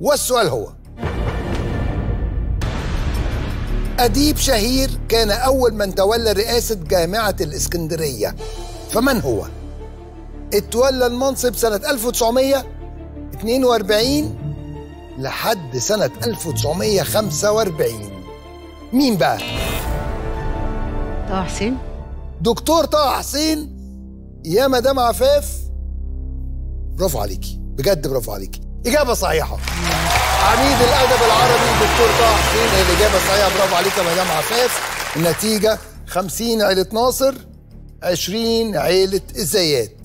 والسؤال هو أديب شهير كان أول من تولى رئاسة جامعة الإسكندرية فمن هو؟ اتولى المنصب سنة 1942 لحد سنة 1945 مين بقى؟ طه حسين دكتور طه حسين يا مدام عفاف برافو عليكي بجد برافو عليكي إجابة صحيحة. عميد الأدب العربي دكتور طه حسين الإجابة الصحيحة. برافو عليك يا مدام عفاف. النتيجة 50 عيلة ناصر 20 عيلة الزيات.